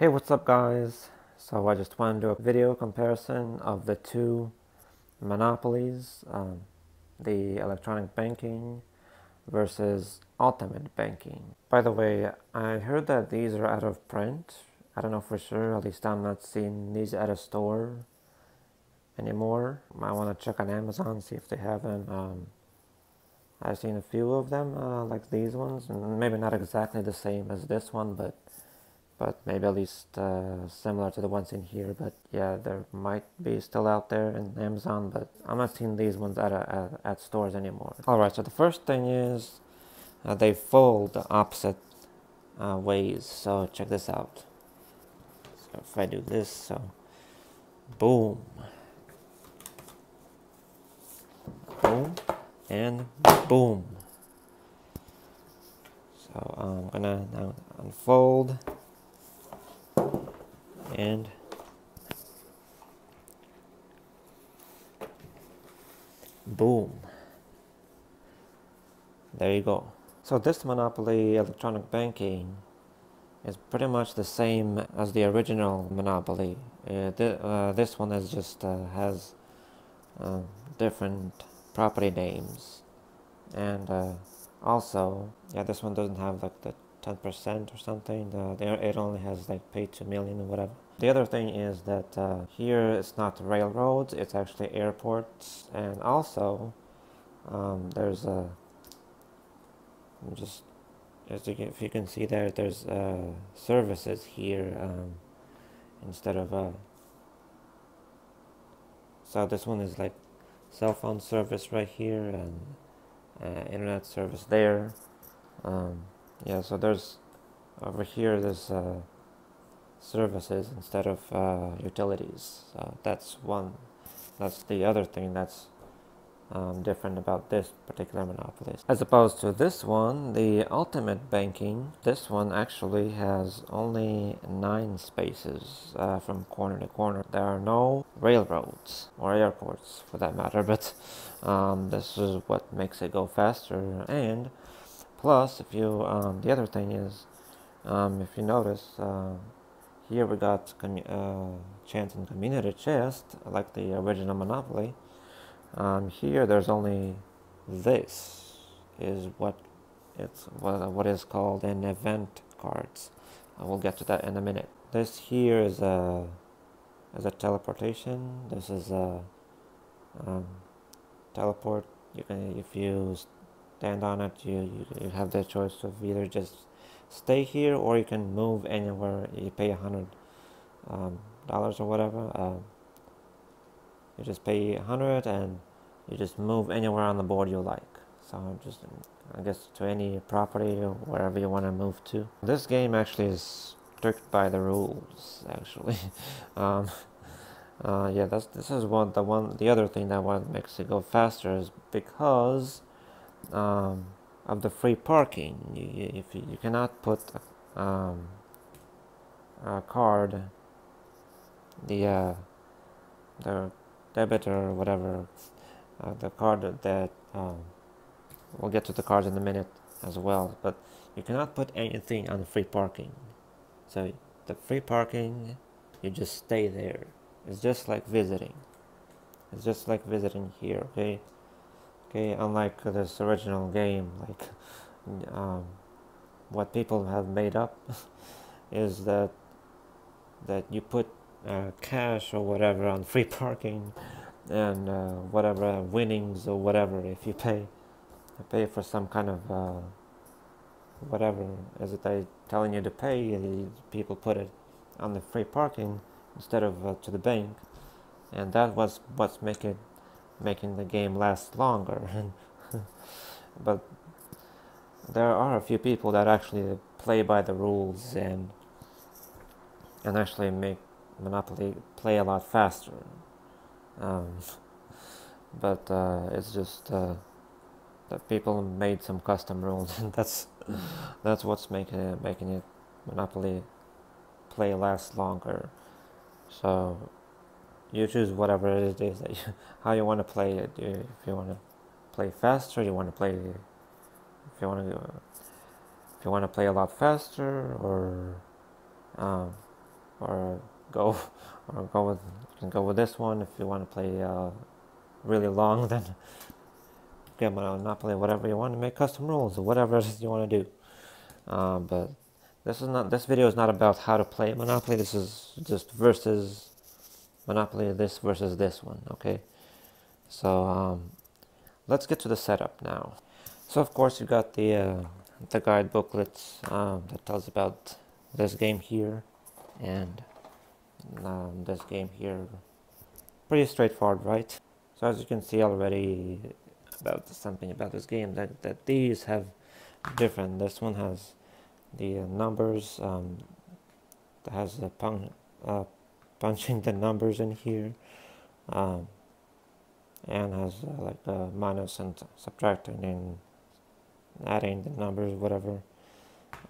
Hey, what's up guys? So I just want to do a video comparison of the two monopolies, um, the electronic banking versus ultimate banking. By the way, I heard that these are out of print. I don't know for sure, at least I'm not seeing these at a store anymore. I want to check on Amazon, see if they have them. Um, I've seen a few of them, uh, like these ones, maybe not exactly the same as this one, but but maybe at least uh, similar to the ones in here. But yeah, there might be still out there in Amazon, but I'm not seeing these ones at, a, at, at, stores anymore. Alright, so the first thing is uh, they fold the opposite uh, ways. So check this out. So if I do this, so boom, boom, and boom. So I'm gonna now unfold and boom. There you go. So this monopoly electronic banking is pretty much the same as the original monopoly. Uh, th uh, this one is just uh, has uh, different property names. And uh, also yeah this one doesn't have like the 10% or something. The, it only has like pay 2 million or whatever. The other thing is that uh, here it's not railroads, it's actually airports. And also, um, there's a, just, as you can, if you can see there, there's uh, services here um, instead of, uh, so this one is like cell phone service right here and uh, internet service there. Um, yeah so there's over here there's uh, services instead of uh, utilities that's one that's the other thing that's um, different about this particular monopoly. As opposed to this one, the ultimate banking, this one actually has only nine spaces uh, from corner to corner. There are no railroads or airports for that matter, but um, this is what makes it go faster and Plus, if you, um, the other thing is, um, if you notice, uh, here we got uh, chance and community chest, like the original Monopoly. Um, here there's only this is what it's what, what is called an event cards. I will get to that in a minute. This here is a is a teleportation. This is a um, teleport. You can if you stand on it. You, you, have the choice of either just stay here or you can move anywhere. You pay a hundred um, dollars or whatever uh, you just pay a hundred and you just move anywhere on the board you like. So just I guess to any property or wherever you want to move to. This game actually is strict by the rules actually. Um, uh, yeah that's this is one the one the other thing that what makes it go faster is because um, of the free parking. You, if you, cannot put um, a card, the uh, the debit or whatever, uh, the card that um, we'll get to the cards in a minute as well. But you cannot put anything on free parking. So the free parking, you just stay there. It's just like visiting. It's just like visiting here. Okay okay unlike this original game like um, what people have made up is that that you put uh, cash or whatever on free parking and uh, whatever winnings or whatever if you pay pay for some kind of uh, whatever is it they telling you to pay people put it on the free parking instead of uh, to the bank. And that was what's making making the game last longer. but there are a few people that actually play by the rules and and actually make Monopoly play a lot faster. Um, but uh, it's just uh, that people made some custom rules, and that's that's what's making it making it Monopoly play last longer. So you choose whatever it is that you, how you want to play it. If you want to play faster, you want to play. If you want to, if you want to play a lot faster, or um, or go or go with you can go with this one if you want to play uh, really long then get Monopoly whatever you want to make custom rules or whatever it is you want to do uh, but this is not this video is not about how to play Monopoly this is just versus Monopoly this versus this one okay? So um, let's get to the setup now. So of course you've got the uh, the guide booklets um, that tells about this game here and um, this game here. Pretty straightforward right? So as you can see already about something about this game that, that these have different. This one has the uh, numbers um, that has the pun uh, punching the numbers in here um, and has uh, like a minus and subtracting and adding the numbers whatever.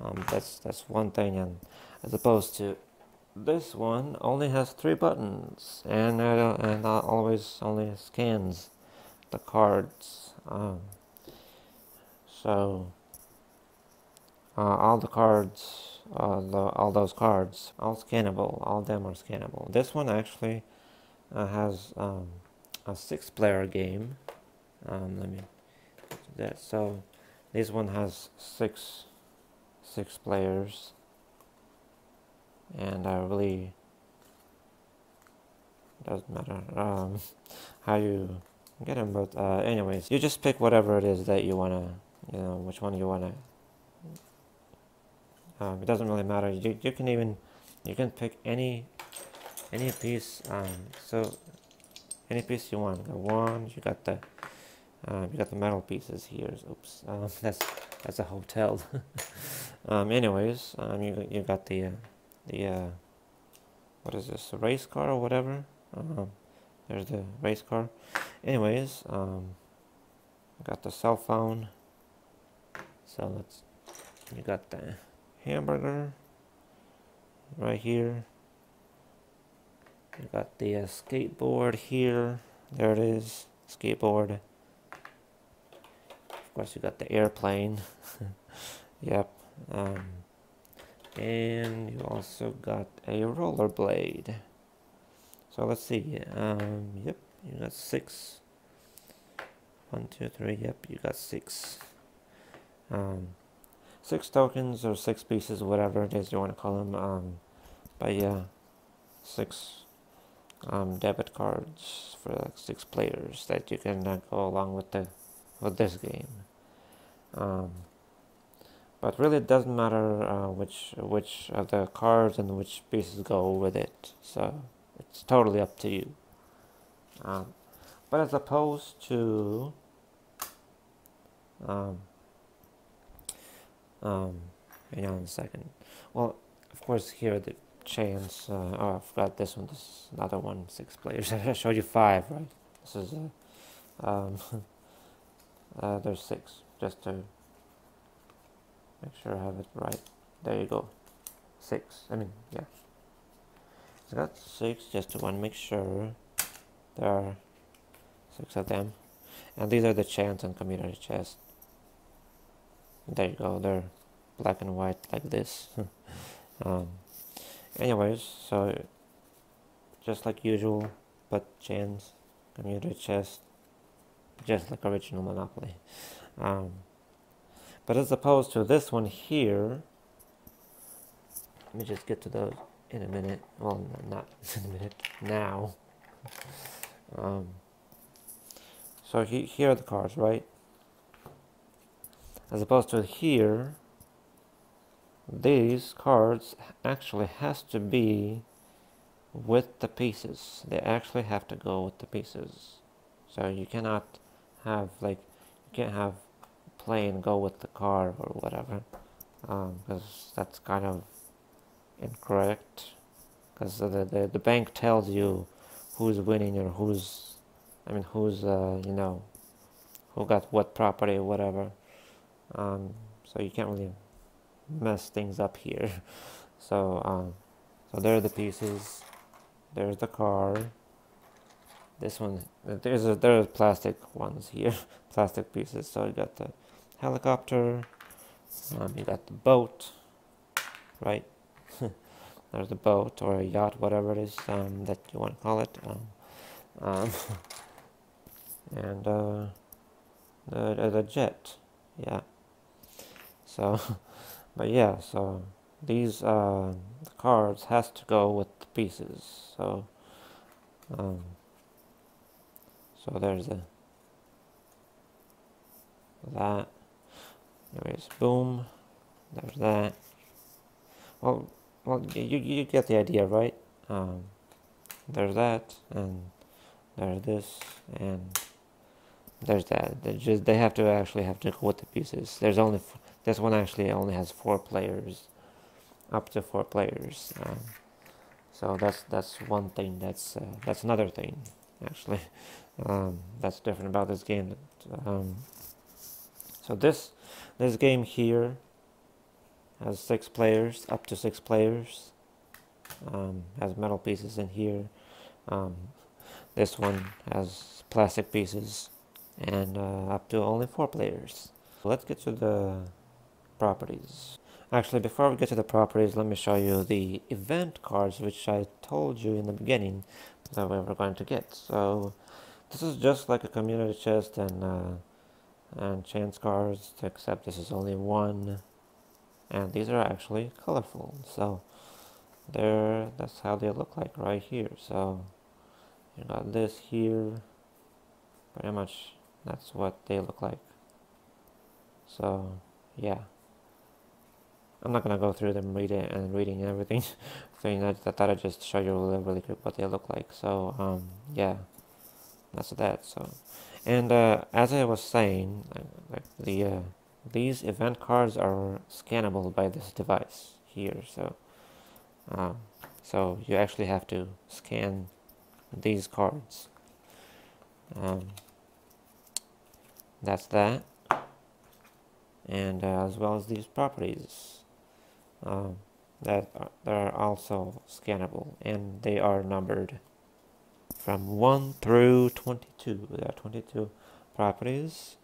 Um, that's that's one thing and as opposed to this one only has three buttons and uh, and uh, always only scans the cards um, so uh, all the cards uh, the, all those cards. All scannable. All them are scannable. This one actually uh, has um, a six player game. Um, let me that. So this one has six six players. And I really doesn't matter um, how you get them but uh, anyways you just pick whatever it is that you want to you know which one you want to um, it doesn't really matter. You, you can even you can pick any any piece um, so any piece you want. The one you got the um, you got the metal pieces here. Oops. Um, that's that's a hotel. Um, anyways um, you, you got the uh, the uh, what is this a race car or whatever? There's the race car. Anyways got the cell phone. So let's you got the hamburger right here. You got the uh, skateboard here. There it is skateboard. Of course you got the airplane. Yep um, and you also got a rollerblade. So let's see um, yep you got six. One two three yep you got six. Um, six tokens or six pieces whatever it is you want to call them um, but yeah six um, debit cards for like six players that you can uh, go along with the with this game. Um, but really it doesn't matter uh, which which of the cards and which pieces go with it so it's totally up to you. Um, but as opposed to um, um, hang on a second. Well of course here the chains. uh, oh I forgot this one. This is another one. Six players. I showed you five right? This is uh, um, uh, there's six. Just to make sure I have it right. There you go. Six. I mean yeah. I got six just to to make sure there are six of them. And these are the chance and community chest there you go they're black and white like this um, anyways so just like usual but chance community chest just like original monopoly um, but as opposed to this one here, let me just get to those in a minute. Well, not in a minute, now. Um, so he, here are the cards, right? As opposed to here, these cards actually has to be with the pieces. They actually have to go with the pieces. So you cannot have like, you can't have play and go with the car or whatever because um, that's kind of incorrect because the, the, the bank tells you who's winning or who's I mean who's uh, you know who got what property or whatever um, so you can't really mess things up here so um, so there are the pieces there's the car this one there's a, there are plastic ones here plastic pieces so you got the helicopter. Um, you got the boat, right? there's the boat or a yacht, whatever it is um, that you want to call it. Um, um and uh, the, the jet, yeah. So, but yeah, so these uh, cards has to go with the pieces. So, um, so there's a that. Anyways, boom. There's that. Well, well, you you get the idea, right? Um, there's that, and there's this, and there's that. They just they have to actually have to go with the pieces. There's only this one actually only has four players, up to four players. Um, so that's that's one thing. That's uh, that's another thing actually. Um, that's different about this game. Um, so this this game here has six players, up to six players. Um, has metal pieces in here. Um, this one has plastic pieces and uh, up to only four players. Let's get to the properties. Actually, before we get to the properties, let me show you the event cards, which I told you in the beginning that we were going to get. So this is just like a community chest and uh, and chance cards, except this is only one, and these are actually colorful. So there, that's how they look like right here. So you got this here, pretty much that's what they look like. So yeah. I'm not gonna go through them reading and reading everything. so you know, I thought I'd just show you really, really quick what they look like. So um, yeah, that's that. So, and uh, as I was saying, like the uh, these event cards are scannable by this device here. So, um, so you actually have to scan these cards. Um, that's that and uh, as well as these properties um, that are, also scannable and they are numbered from 1 through 22 there are 22 properties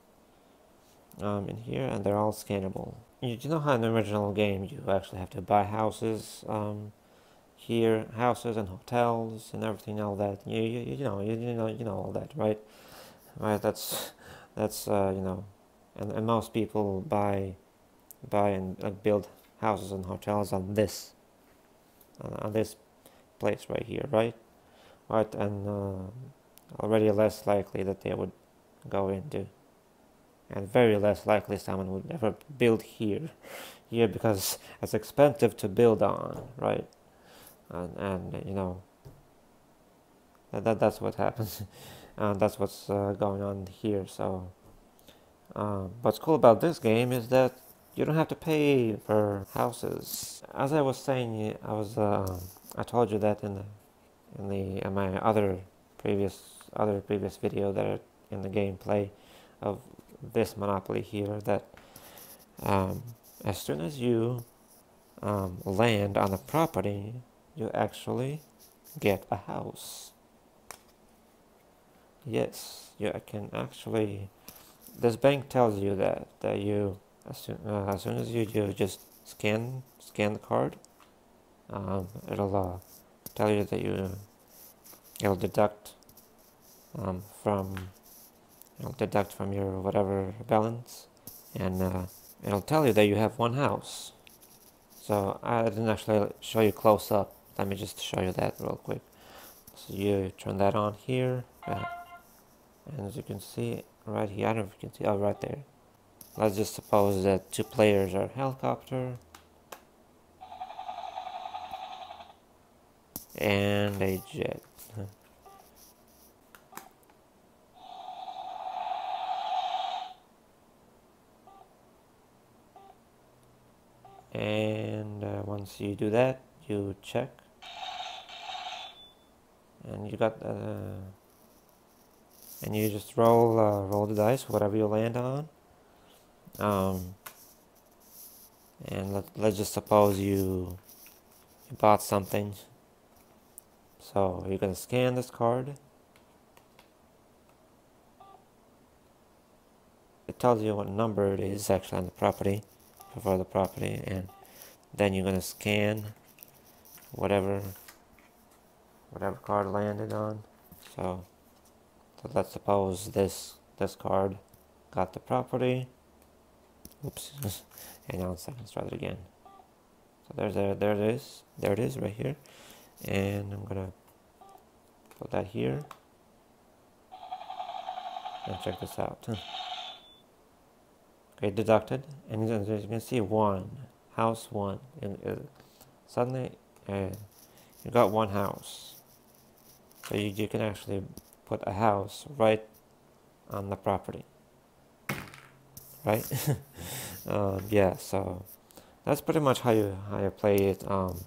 um, in here and they're all scannable. You, know how in the original game you actually have to buy houses um, here houses and hotels and everything all that. You, you, you know you, you know you know all that right? Right that's that's uh, you know and, and most people buy buy and build houses and hotels on this uh, on this place right here right? Right and uh, already less likely that they would go into and very less likely someone would ever build here here because it's expensive to build on right? And, and you know that, that that's what happens and that's what's uh, going on here so uh, what's cool about this game is that you don't have to pay for houses. As I was saying, I was uh, I told you that in the in the in my other previous other previous video that in the gameplay of this monopoly here that um, as soon as you um, land on a property, you actually get a house. Yes, you can actually. This bank tells you that that you as soon, uh, as, soon as you do just scan scan the card, um, it'll uh, tell you that you it'll deduct um, from it'll deduct from your whatever balance, and uh, it'll tell you that you have one house. So I didn't actually show you close up. Let me just show you that real quick. So you turn that on here, uh, and as you can see right here, I don't know if you can see, oh right there. Let's just suppose that two players are helicopter. And a jet. and uh, once you do that you check and you got uh, and you just roll uh, roll the dice whatever you land on um, and let, let's just suppose you, you bought something so you're going to scan this card it tells you what number it is actually on the property for the property and then you're going to scan whatever whatever card landed on. So, so let's suppose this this card got the property. Oops, hang on a second, start it again. So there's there, there it is, there it is right here, and I'm gonna put that here and check this out. okay, deducted, and as you can see, one house one, and uh, suddenly uh, you got one house. So you, you can actually put a house right on the property. Right? um, yeah, so that's pretty much how you how you play it. Um,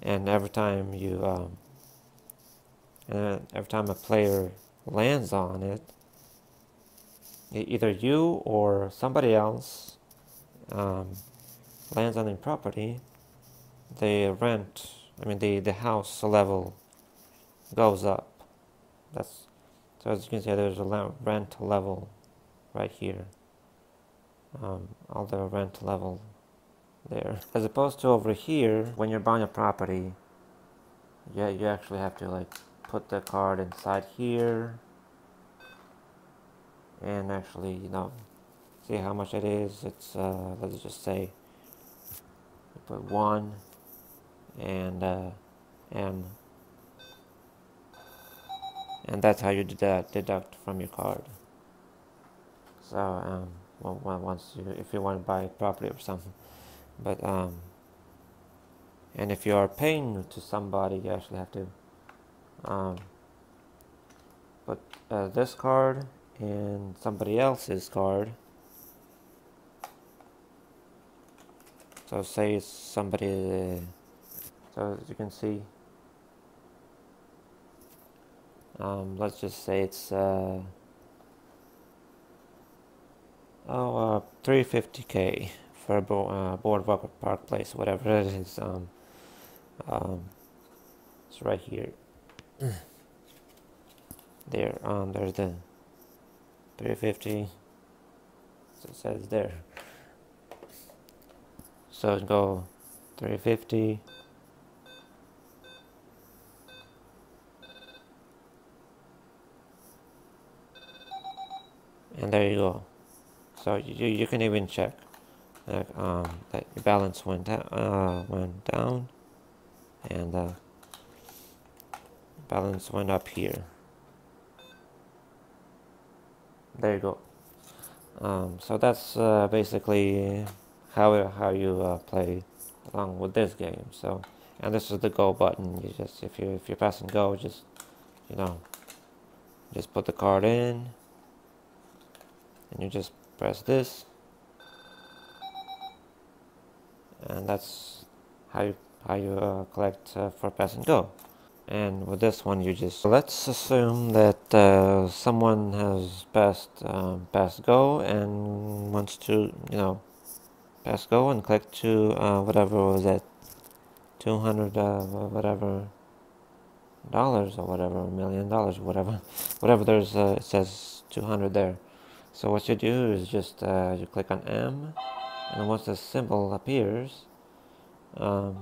and every time you um, and every time a player lands on it, either you or somebody else um, lands on the property, the rent, I mean the the house level goes up. That's so as you can see there's a rent level right here. Um, all the rent level there. As opposed to over here, when you're buying a property, yeah, you actually have to like put the card inside here and actually, you know, see how much it is. It's uh, let's just say put one and uh, and and that's how you deduct, deduct from your card. So um, once you, if you want to buy property or something, but um, and if you are paying to somebody, you actually have to um, put uh, this card and somebody else's card. So say it's somebody, so as you can see, um, let's just say it's uh, oh uh, 350k for a bo uh, boardwalk park place whatever it is um, um, it's right here. There um there's the 350 so it says there. So go 350 and there you go so you, you can even check that, um, that your balance went down uh, went down and uh, balance went up here. There you go. Um, so that's uh, basically how how you uh, play along with this game. So and this is the go button. You just if you if you're pressing go just you know just put the card in and you just press this. And that's how you how you uh, collect uh, for pass and go. And with this one you just let's assume that uh, someone has passed um, pass go and wants to you know pass go and click to uh, whatever was it 200 uh, whatever dollars or whatever million dollars whatever whatever there's uh, it says 200 there so what you do is just uh, you click on M and once the symbol appears um,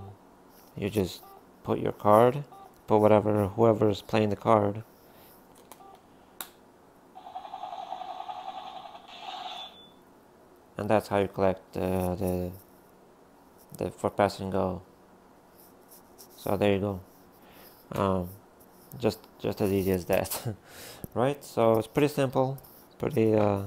you just put your card put whatever whoever is playing the card. And that's how you collect uh, the the for pass and go so there you go. Um, just just as easy as that right? So it's pretty simple pretty uh,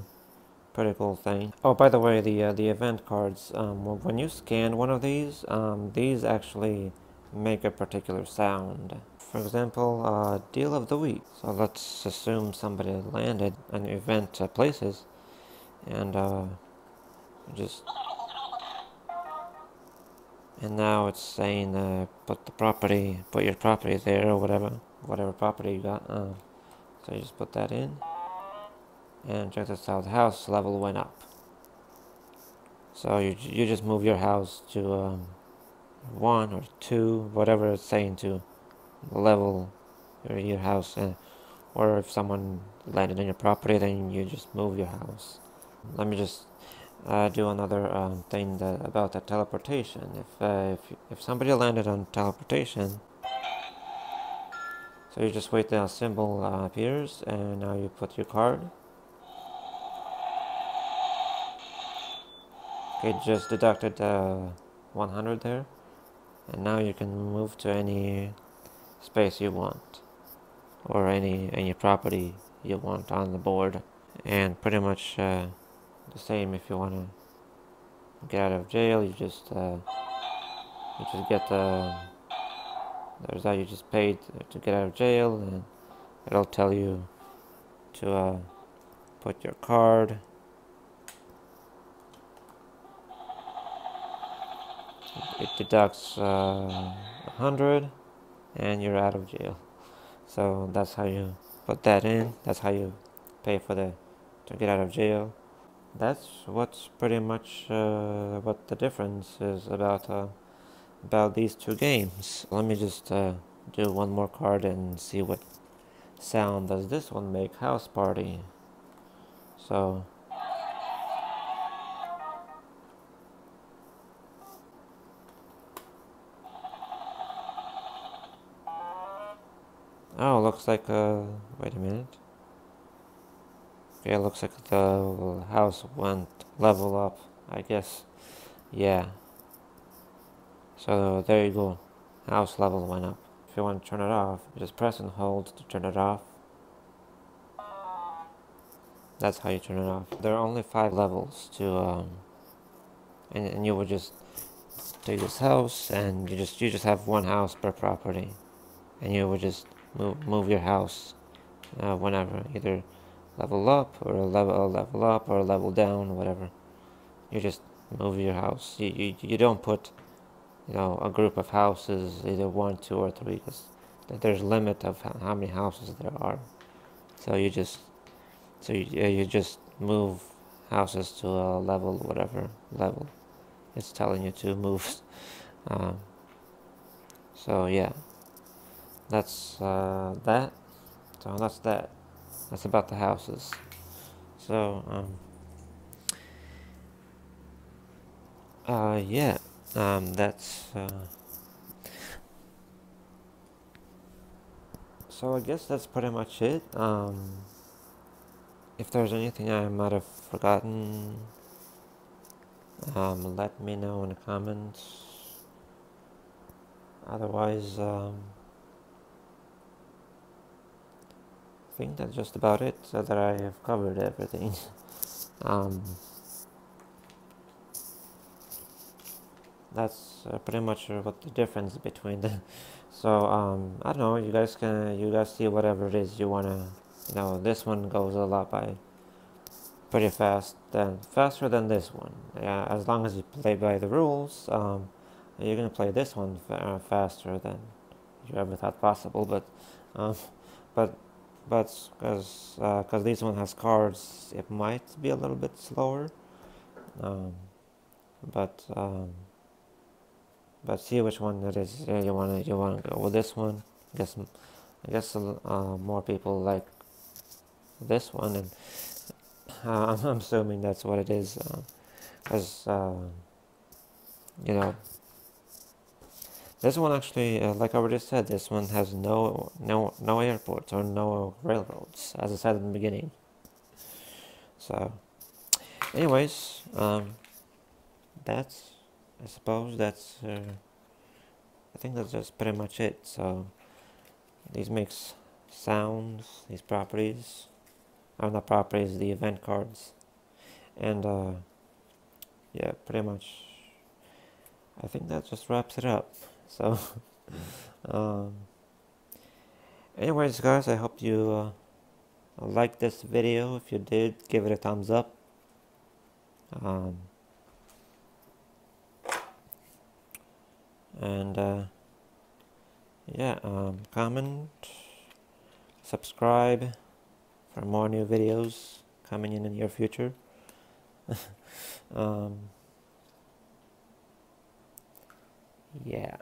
pretty cool thing. Oh, by the way, the uh, the event cards. Um, when you scan one of these, um, these actually make a particular sound. For example, uh, deal of the week. So let's assume somebody landed an event uh, places, and uh, just and now it's saying uh, put the property, put your property there or whatever, whatever property you got. Uh, so you just put that in and check this out house level went up so you, you just move your house to um, one or two whatever it's saying to level your, your house and or if someone landed on your property then you just move your house let me just uh, do another um, thing that, about the teleportation. If, uh, if if somebody landed on teleportation, so you just wait till a symbol uh, appears, and now you put your card. Okay, just deducted uh, 100 there, and now you can move to any space you want, or any any property you want on the board, and pretty much. Uh, the same if you want to get out of jail you just uh, you just get the there's that you just paid to get out of jail. And it'll tell you to uh, put your card it deducts uh, 100 and you're out of jail so that's how you put that in that's how you pay for the to get out of jail that's what's pretty much uh, what the difference is about uh, about these two games. Let me just uh, do one more card and see what sound does this one make. House Party. So. Oh, looks like, uh, wait a minute. Okay, looks like the house went level up, I guess. Yeah. So there you go. House level went up. If you want to turn it off, just press and hold to turn it off. That's how you turn it off. There are only five levels to, um, and, and you would just take this house and you just you just have one house per property, and you would just move move your house uh, whenever either level up or level level up or level down whatever. You just move your house. You, you, you don't put you know a group of houses either one two or three because there's a limit of how many houses there are. So you just so you, you just move houses to a level whatever level. It's telling you to move. Um, so yeah that's uh, that so that's that that's about the houses. So, um, uh, yeah, um, that's, uh, so I guess that's pretty much it. Um, if there's anything I might have forgotten, um, let me know in the comments. Otherwise, um, think that's just about it, so that I have covered everything. um, that's uh, pretty much what the difference between the. So um, I don't know. You guys can you guys see whatever it is you wanna. You know, this one goes a lot by pretty fast, then faster than this one. Yeah, as long as you play by the rules, um, you're gonna play this one fa faster than you ever thought possible. But, um, but but because uh, this one has cards it might be a little bit slower. Um, but um, but see which one it is yeah, you want to you want to go with this one. I guess I guess uh, more people like this one and uh, I'm assuming that's what it is because uh, you know this one actually, uh, like I already said, this one has no no no airports or no railroads, as I said in the beginning. So, anyways, um, that's I suppose that's uh, I think that's just pretty much it. So, these makes sounds, these properties, are not properties, the event cards, and uh, yeah, pretty much. I think that just wraps it up. So, um, anyways, guys, I hope you uh, liked this video. If you did, give it a thumbs up. Um, and uh, yeah, um, comment, subscribe for more new videos coming in the near future. um, yeah.